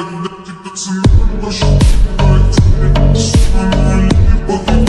I'm you got you.